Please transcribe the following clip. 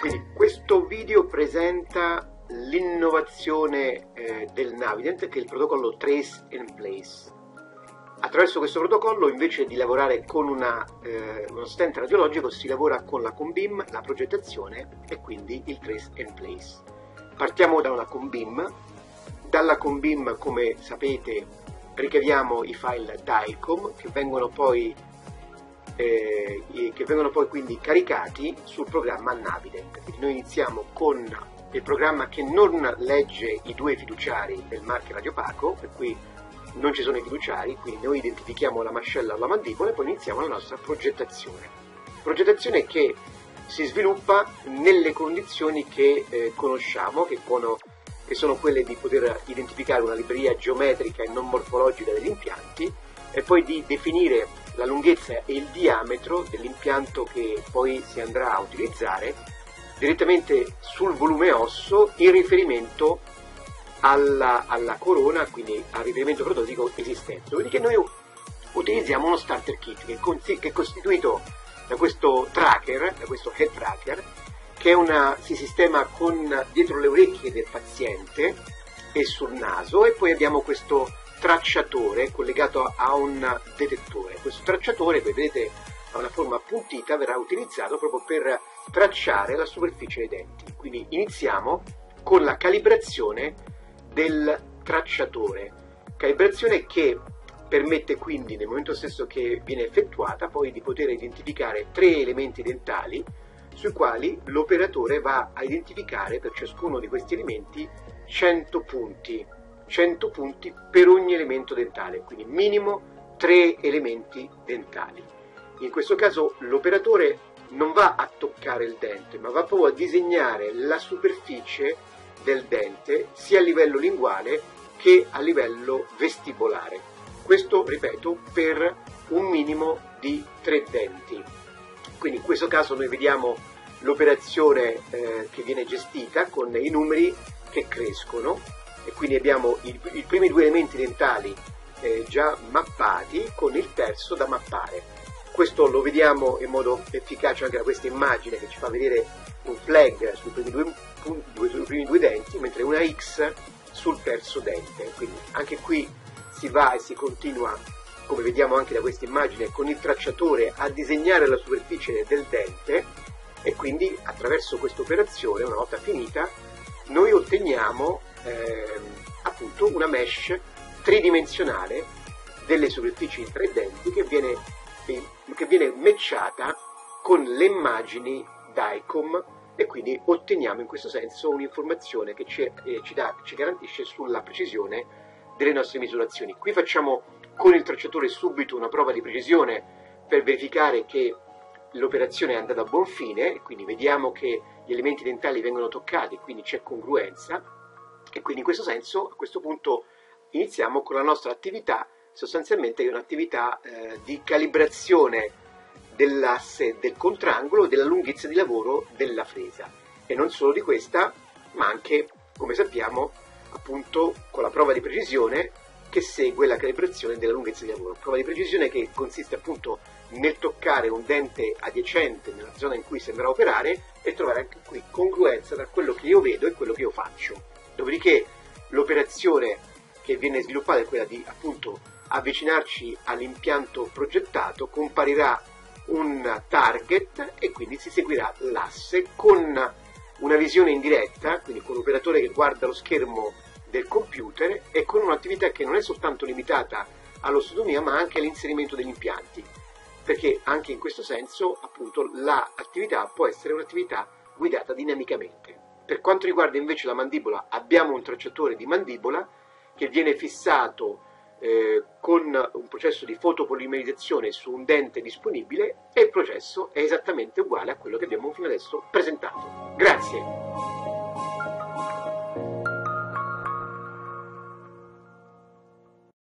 Quindi questo video presenta l'innovazione eh, del Navident che è il protocollo Trace and Place. Attraverso questo protocollo invece di lavorare con una, eh, uno stent radiologico si lavora con la Combim, la progettazione e quindi il Trace and Place. Partiamo da una Combim, dalla Combim come sapete ricaviamo i file DICOM che vengono poi eh, che vengono poi quindi caricati sul programma Navident. Quindi noi iniziamo con il programma che non legge i due fiduciari del marchio radiopaco, per cui non ci sono i fiduciari, quindi noi identifichiamo la mascella o la mandibola e poi iniziamo la nostra progettazione. Progettazione che si sviluppa nelle condizioni che eh, conosciamo, che, buono, che sono quelle di poter identificare una libreria geometrica e non morfologica degli impianti e poi di definire la lunghezza e il diametro dell'impianto che poi si andrà a utilizzare direttamente sul volume osso in riferimento alla, alla corona, quindi al riferimento prototipo esistente. Dopodiché noi utilizziamo uno starter kit che, che è costituito da questo tracker, da questo head tracker, che una, si sistema con dietro le orecchie del paziente e sul naso e poi abbiamo questo tracciatore collegato a un detettore. Questo tracciatore, vedete, ha una forma appuntita, verrà utilizzato proprio per tracciare la superficie dei denti. Quindi iniziamo con la calibrazione del tracciatore, calibrazione che permette quindi nel momento stesso che viene effettuata poi di poter identificare tre elementi dentali sui quali l'operatore va a identificare per ciascuno di questi elementi 100 punti 100 punti per ogni elemento dentale, quindi minimo 3 elementi dentali. In questo caso l'operatore non va a toccare il dente, ma va proprio a disegnare la superficie del dente sia a livello linguale che a livello vestibolare. Questo, ripeto, per un minimo di 3 denti. Quindi in questo caso noi vediamo l'operazione eh, che viene gestita con i numeri che crescono e quindi abbiamo i, i primi due elementi dentali eh, già mappati con il terzo da mappare. Questo lo vediamo in modo efficace anche da questa immagine che ci fa vedere un flag sui primi due, due, sui primi due denti, mentre una X sul terzo dente. Quindi anche qui si va e si continua, come vediamo anche da questa immagine, con il tracciatore a disegnare la superficie del dente e quindi attraverso questa operazione, una volta finita, noi otteniamo eh, appunto una mesh tridimensionale delle superfici in tre denti che viene, che viene matchata con le immagini DICOM e quindi otteniamo in questo senso un'informazione che ci, eh, ci, dà, ci garantisce sulla precisione delle nostre misurazioni. Qui facciamo con il tracciatore subito una prova di precisione per verificare che l'operazione è andata a buon fine, quindi vediamo che gli elementi dentali vengono toccati, quindi c'è congruenza e quindi in questo senso a questo punto iniziamo con la nostra attività, sostanzialmente è un'attività eh, di calibrazione dell'asse del contrangolo e della lunghezza di lavoro della fresa e non solo di questa ma anche come sappiamo appunto con la prova di precisione che segue la calibrazione della lunghezza di lavoro. Prova di precisione che consiste appunto nel toccare un dente adiacente nella zona in cui sembra operare e trovare anche qui congruenza tra quello che io vedo e quello che io faccio. Dopodiché l'operazione che viene sviluppata è quella di appunto avvicinarci all'impianto progettato, comparirà un target e quindi si seguirà l'asse con una visione in diretta, quindi con l'operatore che guarda lo schermo del computer e con un'attività che non è soltanto limitata all'ostotomia ma anche all'inserimento degli impianti, perché anche in questo senso appunto l'attività può essere un'attività guidata dinamicamente. Per quanto riguarda invece la mandibola abbiamo un tracciatore di mandibola che viene fissato eh, con un processo di fotopolimerizzazione su un dente disponibile e il processo è esattamente uguale a quello che abbiamo fino adesso presentato. Grazie!